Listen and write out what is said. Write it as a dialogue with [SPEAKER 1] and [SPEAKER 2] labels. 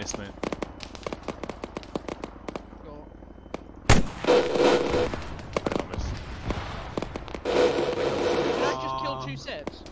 [SPEAKER 1] missed it. I
[SPEAKER 2] just killed um, two sets.